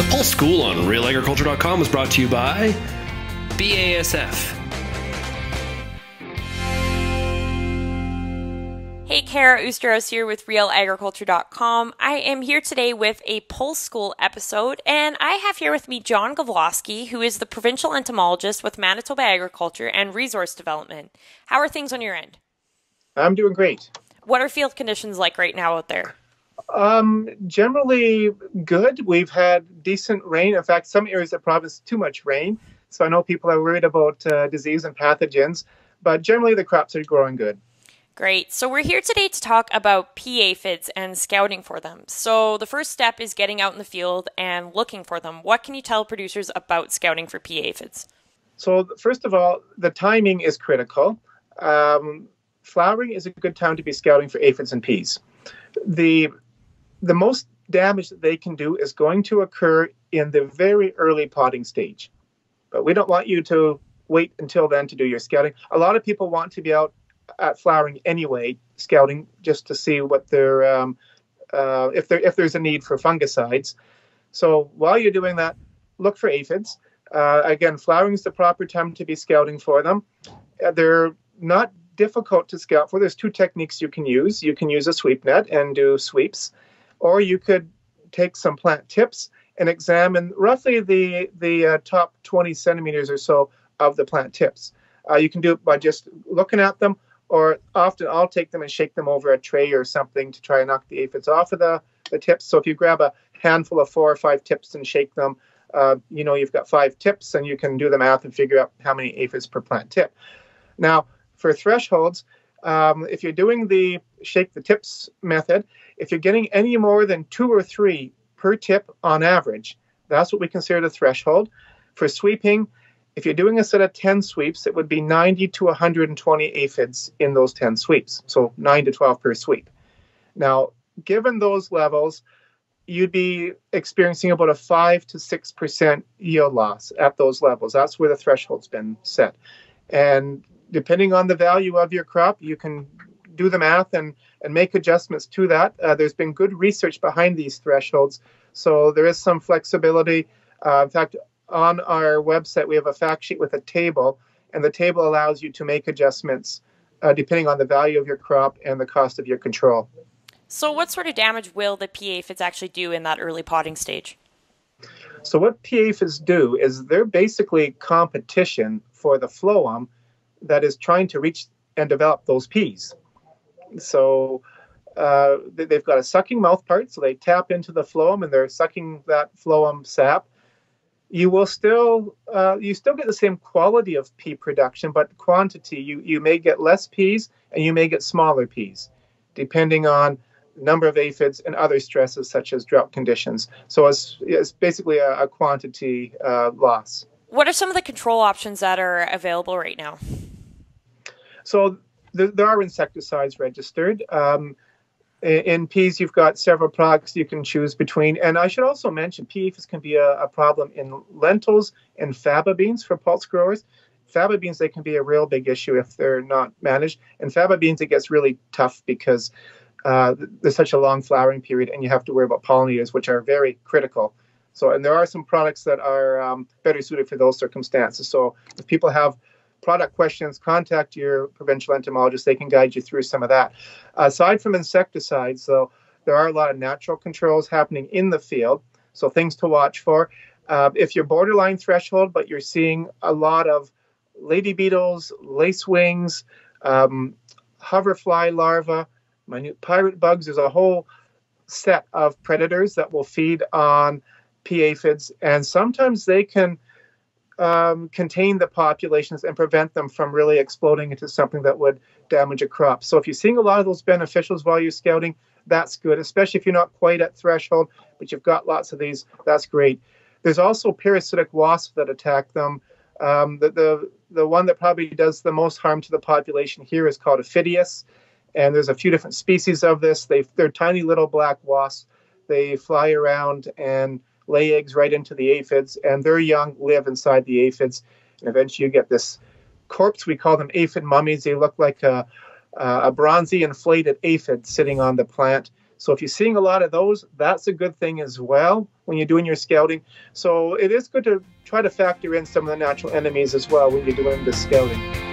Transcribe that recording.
The Pulse School on realagriculture.com is brought to you by BASF. Hey, Kara Oosterhuis here with RealAgriculture.com. I am here today with a Pulse School episode, and I have here with me John Gavloski, who is the provincial entomologist with Manitoba Agriculture and Resource Development. How are things on your end? I'm doing great. What are field conditions like right now out there? Um, generally good. We've had decent rain. In fact, some areas of the province too much rain. So I know people are worried about uh, disease and pathogens, but generally the crops are growing good. Great. So we're here today to talk about pea aphids and scouting for them. So the first step is getting out in the field and looking for them. What can you tell producers about scouting for pea aphids? So first of all, the timing is critical. Um, flowering is a good time to be scouting for aphids and peas. The the most damage that they can do is going to occur in the very early podding stage. But we don't want you to wait until then to do your scouting. A lot of people want to be out at flowering anyway, scouting just to see what their um, uh, if there if there's a need for fungicides. So while you're doing that, look for aphids. Uh, again, flowering is the proper time to be scouting for them. Uh, they're not difficult to scout for. There's two techniques you can use. You can use a sweep net and do sweeps, or you could take some plant tips and examine roughly the the uh, top 20 centimeters or so of the plant tips. Uh, you can do it by just looking at them, or often I'll take them and shake them over a tray or something to try and knock the aphids off of the, the tips. So if you grab a handful of four or five tips and shake them, uh, you know you've got five tips, and you can do the math and figure out how many aphids per plant tip. Now, for thresholds, um, if you're doing the shake the tips method, if you're getting any more than two or three per tip on average, that's what we consider the threshold. For sweeping, if you're doing a set of 10 sweeps, it would be 90 to 120 aphids in those 10 sweeps, so 9 to 12 per sweep. Now, given those levels, you'd be experiencing about a 5 to 6% yield loss at those levels. That's where the threshold's been set. And depending on the value of your crop, you can do the math and, and make adjustments to that. Uh, there's been good research behind these thresholds, so there is some flexibility. Uh, in fact, on our website, we have a fact sheet with a table, and the table allows you to make adjustments uh, depending on the value of your crop and the cost of your control. So, what sort of damage will the aphids actually do in that early podding stage? So, what aphids do is they're basically competition for the phloem that is trying to reach and develop those peas. So, uh, they've got a sucking mouth part, so they tap into the phloem and they're sucking that phloem sap you will still uh, you still get the same quality of pea production, but quantity you you may get less peas and you may get smaller peas, depending on number of aphids and other stresses such as drought conditions. So it's, it's basically a, a quantity uh, loss. What are some of the control options that are available right now? So th- there are insecticides registered. Um, in peas, you've got several products you can choose between. And I should also mention aphids can be a, a, problem in lentils and faba beans for pulse growers. Faba beans, they can be a real big issue if they're not managed. And faba beans, it gets really tough because uh, there's such a long flowering period and you have to worry about pollinators, which are very critical. So, and there are some products that are um, better suited for those circumstances. So, if people have product questions, contact your provincial entomologist. They can guide you through some of that. Aside from insecticides, though, there are a lot of natural controls happening in the field. So things to watch for. Uh, if you're borderline threshold, but you're seeing a lot of lady beetles, lacewings, um, hoverfly larvae, minute pirate bugs, there's a whole set of predators that will feed on pea aphids, and sometimes they can um, contain the populations and prevent them from really exploding into something that would damage a crop. So if you're seeing a lot of those beneficials while you're scouting, that's good, especially if you're not quite at threshold, but you've got lots of these, that's great. There's also parasitic wasps that attack them. Um, the, the, the one that probably does the most harm to the population here is called Aphidius, and there's a few different species of this. They, they're tiny little black wasps. They fly around and lay eggs right into the aphids, and their young live inside the aphids. And eventually, you get this corpse. We call them aphid mummies. They look like a, a bronzy, inflated aphid sitting on the plant. So if you're seeing a lot of those, that's a good thing as well when you're doing your scouting. So it is good to try to factor in some of the natural enemies as well when you're doing the scouting.